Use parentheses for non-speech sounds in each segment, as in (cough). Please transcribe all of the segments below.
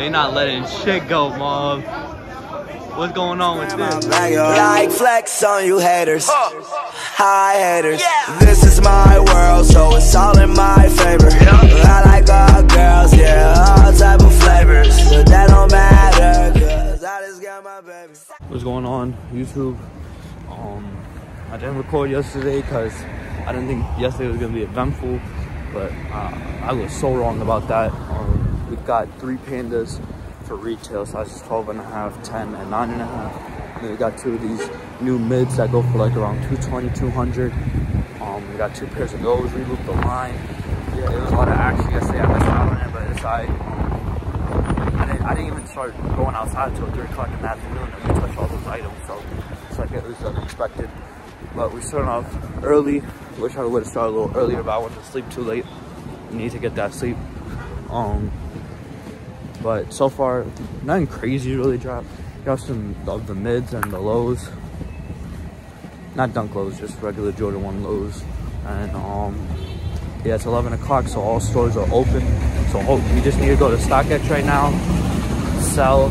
They not letting shit go, mom. What's going on with this? Like flex on you haters. Hi haters. This is my world, so it's all in my favor. I like all girls, yeah, all type of flavors. But that don't matter, cause I just got my baby. What's going on, YouTube? Um, I didn't record yesterday because I didn't think yesterday was gonna be eventful, but uh, I was so wrong about that. Um, we've got three pandas for retail sizes 12 and a half, 10, and 9 and a half. Then we got two of these new mids that go for like around 220, 200. Um, we got two pairs of those. We moved the line. Yeah, there was a lot of action yesterday. I missed out on it, but it's I. I didn't, I didn't even start going outside until 3 o'clock in the afternoon and we touched all those items, so it's like it was unexpected. But we started off early. Wish I would have started a little earlier, but I went to sleep too late. Need to get that sleep. Um, but so far, nothing crazy really dropped. Got some of the mids and the lows. Not dunk lows, just regular Jordan 1 lows. And um, yeah, it's 11 o'clock, so all stores are open. So hope we just need to go to StockX right now, sell,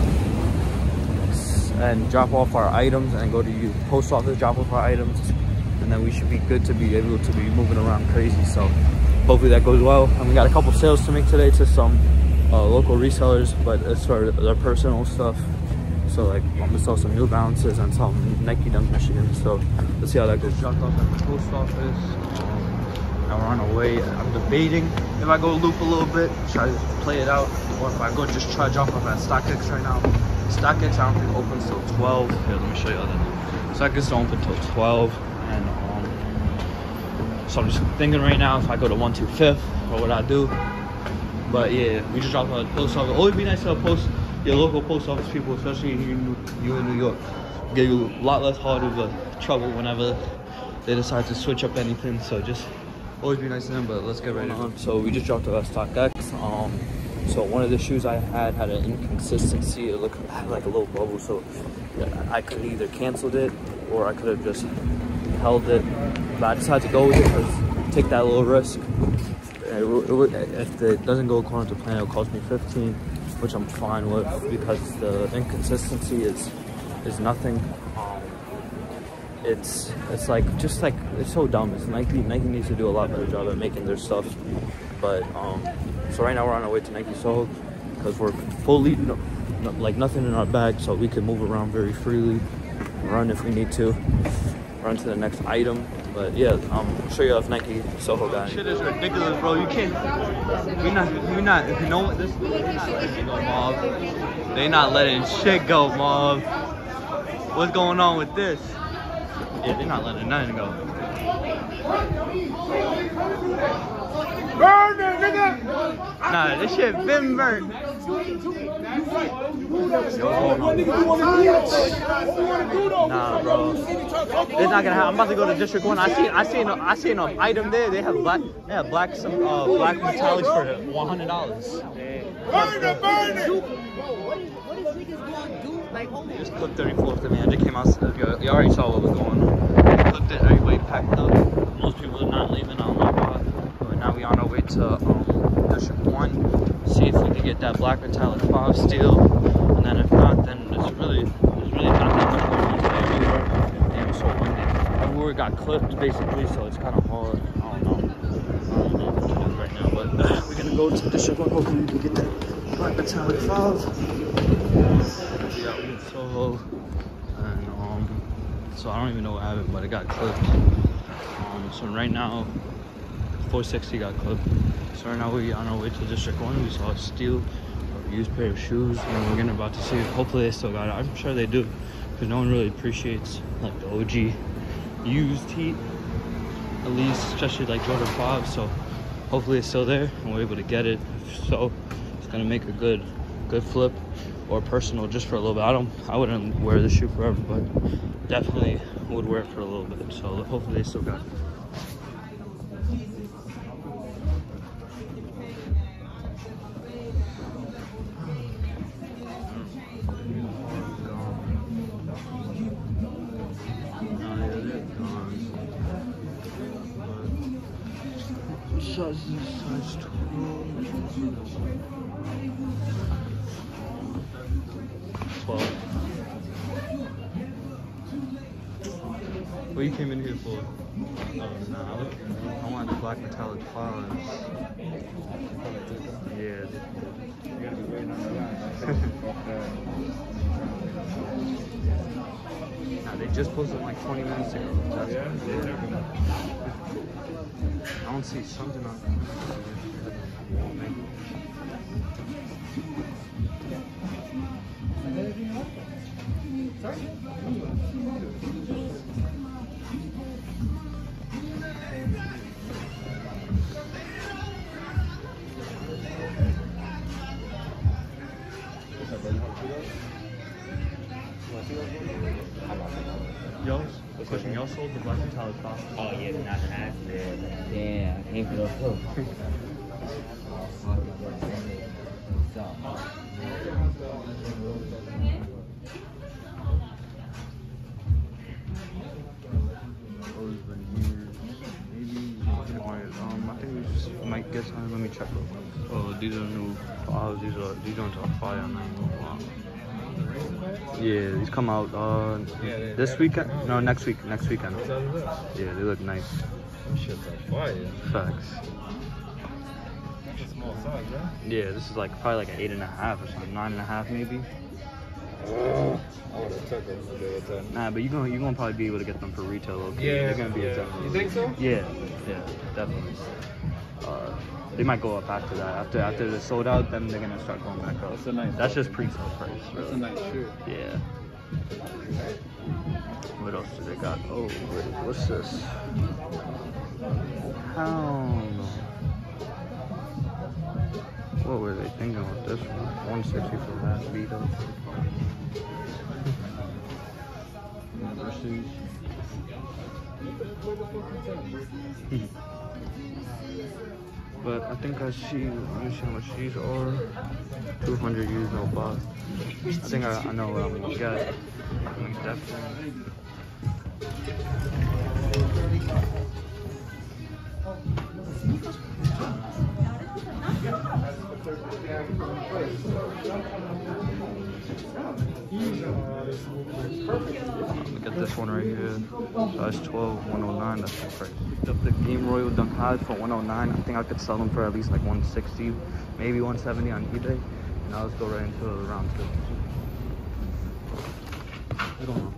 and drop off our items, and go to you post office, drop off our items, and then we should be good to be able to be moving around crazy. So hopefully that goes well. And we got a couple sales to make today to some uh, local resellers, but it's for their personal stuff. So like I'm gonna sell some New Balances and some Nike Dunk Michigan. So let's see how that goes. Dropped off at the post office. Um, now we're on our way. I'm debating if I go loop a little bit, try to play it out, or if I go just try to drop off at StockX right now. StockX I don't think opens till 12. Here, let me show you that. StockX don't open till 12, and um, so I'm just thinking right now if I go to 125th or what would I do. But yeah, we just dropped at the post office. Always be nice to post your local post office people, especially you, you in New York. Get you a lot less hard of a trouble whenever they decide to switch up anything. So just always be nice to them. But let's get right on. So we just dropped at StockX. Um, so one of the shoes I had had an inconsistency. It looked had like a little bubble, so I could either canceled it or I could have just held it. But I decided to go with it because take that little risk. It, it, if it doesn't go according to plan, it'll cost me 15, which I'm fine with because the inconsistency is is nothing. It's it's like just like it's so dumb. It's Nike. Nike needs to do a lot better job at making their stuff. But um, so right now we're on our way to Nike Soho because we're fully no, no, like nothing in our bag, so we can move around very freely, run if we need to, run to the next item. But yeah, I'll show you have Nike Soho guy. Shit is ridiculous, bro. You can't. We not. We not. You know what? This. They not letting go, mob. They not letting shit go, mob. What's going on with this? Yeah, they're not letting nothing go. Burn it, nigga! Nah, this shit been burnt. Nah, bro. It's not gonna happen. I'm about to go to District One. I see, I see, an, I see an item there. They have black, they have black, some uh, black metallics for 100 dollars. Burn it, burn it! Just clip 34 to me. I just came out. You, you already saw what was going on. Clipped it. Everybody packed up. Most people are not leaving. I don't know why. Now we on our way to um, District One. See if we can get that black metallic five steel. And then if not, then there's really, there's really not that much going on today anywhere. Damn, so windy. Everywhere got clipped basically, so it's kind of hard. I don't know. I don't know what to do right now, but (laughs) we're gonna go to District One. Hopefully we can get that black metallic five. Yeah, we in Soho, and um, so I don't even know what happened, but it got clipped. Um, so right now, 460 got clipped. So right now we on our way to District One. We saw a steel, a used pair of shoes, and we're gonna about to see. Hopefully they still got it. I'm sure they do, because no one really appreciates like the OG used heat, at least, especially like Jordan 5. So hopefully it's still there, and we're able to get it. If so, it's gonna make a good, good flip or personal just for a little bit. I don't, I wouldn't wear the shoe forever, but definitely would wear it for a little bit. So hopefully they still got it. such such twelve. What you came in here for? Oh, no, I wanted the black metallic fives. They just posted like 20 minutes ago. That's Yeah? yeah. I don't see something on. Maybe. Sold the black metallic fives? Oh yeah, not half. Yeah, yeah, I came for those too. Those veneers. Maybe. Um, I think we just might get some. Let me check real quick. Oh, these are new fives. These are these ones are fire, man. Wow. Yeah, these come out uh Yeah, this weekend. No, next week. Next weekend. What's up with that? Yeah, they look nice. Shit's on fire. Facts. That's a small size, man. Yeah, this is like probably like an eight and a half or something, nine and a half maybe. I would have took them if they were 10. Nah, but you're gonna you're gonna probably be able to get them for retail. Okay? Yeah, they're gonna be yeah. a 10. You think so? Yeah, yeah, definitely. Uh, they might go up after that. After after they're sold out, then they're gonna start going back up. That's a nice That's just pre-sale price. That's a Really. nice. Yeah. What else do they got? Oh, wait, what's this? No. What were they thinking with this one? 160 for that Vito. Universities. (laughs) But I think I see, me see how much these are. 200 used, no bot. I think I, I know what I'm gonna get. I mean, definitely. Look at this one right here. Uh, Size 12, 109. That's the price. Picked up the Game Royal Dunk Highs for 109. I think I could sell them for at least like 160, maybe 170 on eBay. Now let's go right into round two. I don't know.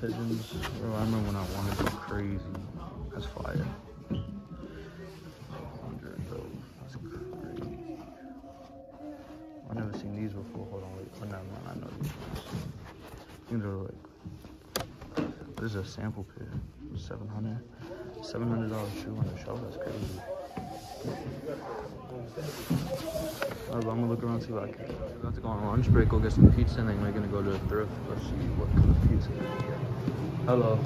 Pigeons. Bro, I remember when I wanted them crazy. Oh, That's fire. 100 though. That's crazy. I've never seen these before. Hold on, wait. Oh, never mind. I know these. These are like. This is a sample pair. 700 $700 shoe on the shelf. That's crazy. Alright, but I'm gonna look around see what I can. We're about to go on lunch break, go get some pizza, and then we're gonna go to the thrift. Let's see what kind of pizza we can get. Hello.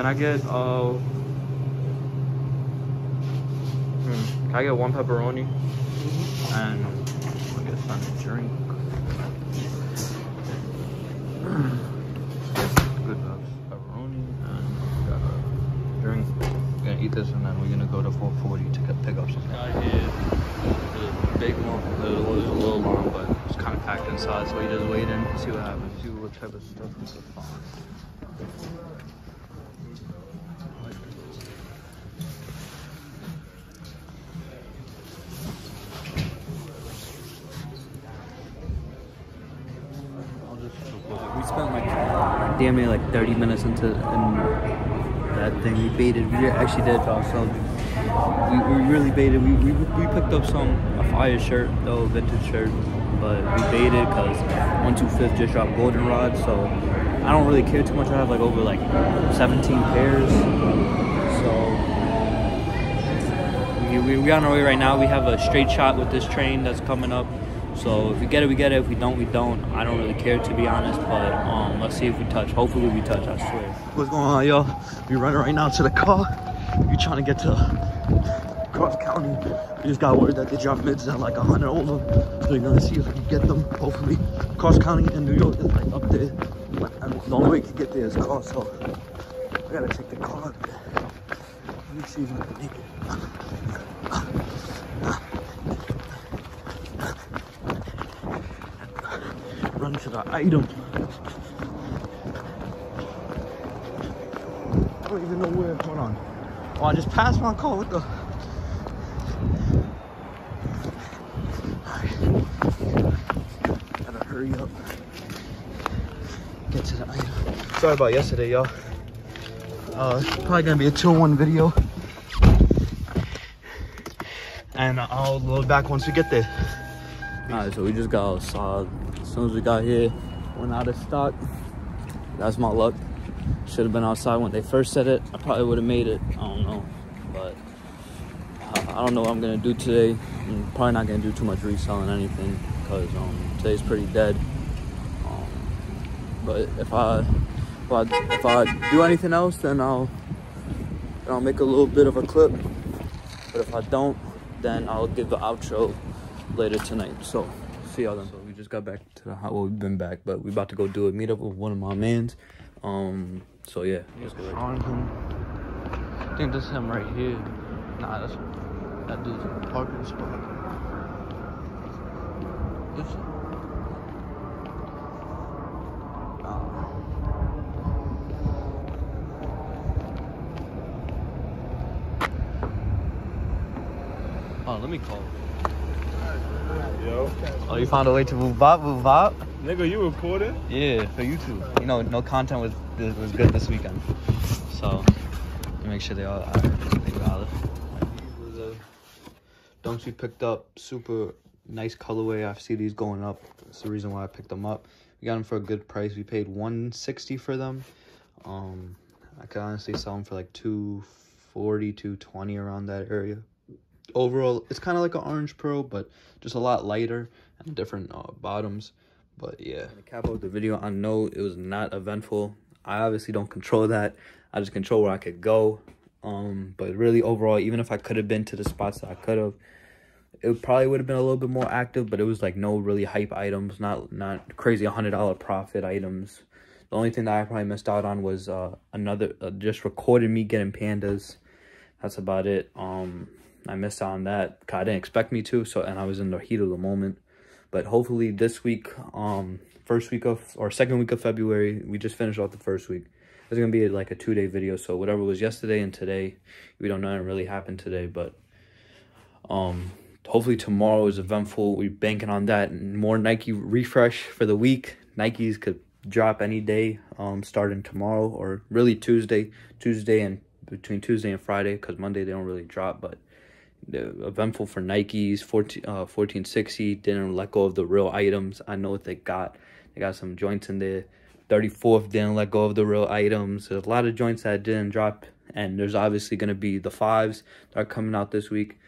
Can I get uh? Hmm, can I get one pepperoni and I'll get some drink. (clears throat) Good vibes. Pepperoni and got a drink. We're gonna eat this and then we're gonna go to 440 to get, pick up some. Guy here, the big one. It was a little long, but it's kind of packed inside, so we just wait in, see what happens, see what type of stuff we can find. Damn like 30 minutes into in that thing. We baited. We actually did. So we, we really baited. We, we, we picked up some a fire shirt though, vintage shirt, but we baited because one two fifth just dropped goldenrod. So I don't really care too much. I have like over like 17 pairs. So we, we, we on our way right now. We have a straight shot with this train that's coming up. So if we get it, we get it. If we don't, we don't. I don't really care to be honest, but um, let's see if we touch. Hopefully we touch. I swear. What's going on, y'all? We running right now to the car. We trying to get to cross county. We just got word that they dropped mids at like 100 over. So we're gonna see if we can get them. Hopefully, cross county in New York is like up there. And the only way to get there is car, so I gotta take the car. Let me see if I can make it. Run to the item. I don't even know where. Hold on. Oh, I just passed my car. What the? Alright. Gotta hurry up. Get to the item. Sorry about yesterday, y'all. Uh, it's probably gonna be a 2-1 video. And I'll load back once we get there. Alright, so we just got outside. As soon as we got here, went out of stock. That's my luck. Should have been outside when they first said it. I probably would have made it. I don't know. But uh, I don't know what I'm going to do today. I'm probably not going to do too much reselling anything because um, today's pretty dead. Um, but if I, if I if I do anything else, then I'll then I'll make a little bit of a clip. But if I don't, then I'll give the outro later tonight. So see y'all then. Got back to the well, we've been back, but we about to go do a meetup with one of my mans. Um, so yeah, let's go. I think this is him right here. Nah, that's that dude's parking spot. It? Oh, let me call. Yo. Oh, you found a way to move up, move up? Nigga, you recording? Yeah, for YouTube. You know, no content was was good this weekend, so make sure they all are they valid. Dunks we picked up, super nice colorway. I see these going up. That's the reason why I picked them up. We got them for a good price. We paid 160 for them. Um, I could honestly sell them for like 240, 220 around that area. Overall, it's kind of like an Orange Pro, but just a lot lighter and different uh, bottoms. But yeah, to cap out the video, I know it was not eventful. I obviously don't control that. I just control where I could go. Um, but really overall, even if I could have been to the spots that I could have, it probably would have been a little bit more active. But it was like no really hype items, not not crazy hundred dollar profit items. The only thing that I probably missed out on was uh, another uh, just recorded me getting pandas. That's about it. Um, I missed out on that. I didn't expect me to. So and I was in the heat of the moment. But hopefully this week, um, first week of or second week of February, we just finished off the first week. It's gonna be like a two day video. So whatever was yesterday and today, we don't know what really happened today, but um, hopefully tomorrow is eventful. We're banking on that. And more Nike refresh for the week. Nikes could drop any day, um, starting tomorrow or really Tuesday, Tuesday and between Tuesday and Friday, because Monday they don't really drop, but eventful for Nikes 14 uh 1460 didn't let go of the real items. I know what they got. They got some joints in there. 34th didn't let go of the real items. There's a lot of joints that didn't drop and there's obviously going to be the fives that are coming out this week.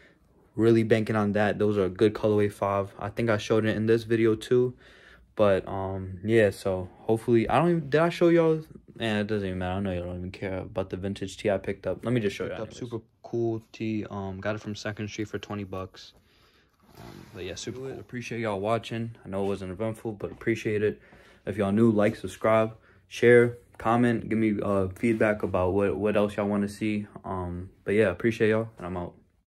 Really banking on that. Those are a good colorway five. I think I showed it in this video too. But um yeah, so hopefully I don't even did I show y'all and it doesn't even matter. I know y'all don't even care about the vintage tee I picked up. Let me just show you. Up super cool tee. Um, got it from Second Street for twenty bucks. Um, but yeah, super cool. Appreciate y'all watching. I know it wasn't eventful, but appreciate it. If y'all new, like, subscribe, share, comment, give me uh feedback about what what else y'all want to see. Um, but yeah, appreciate y'all, and I'm out.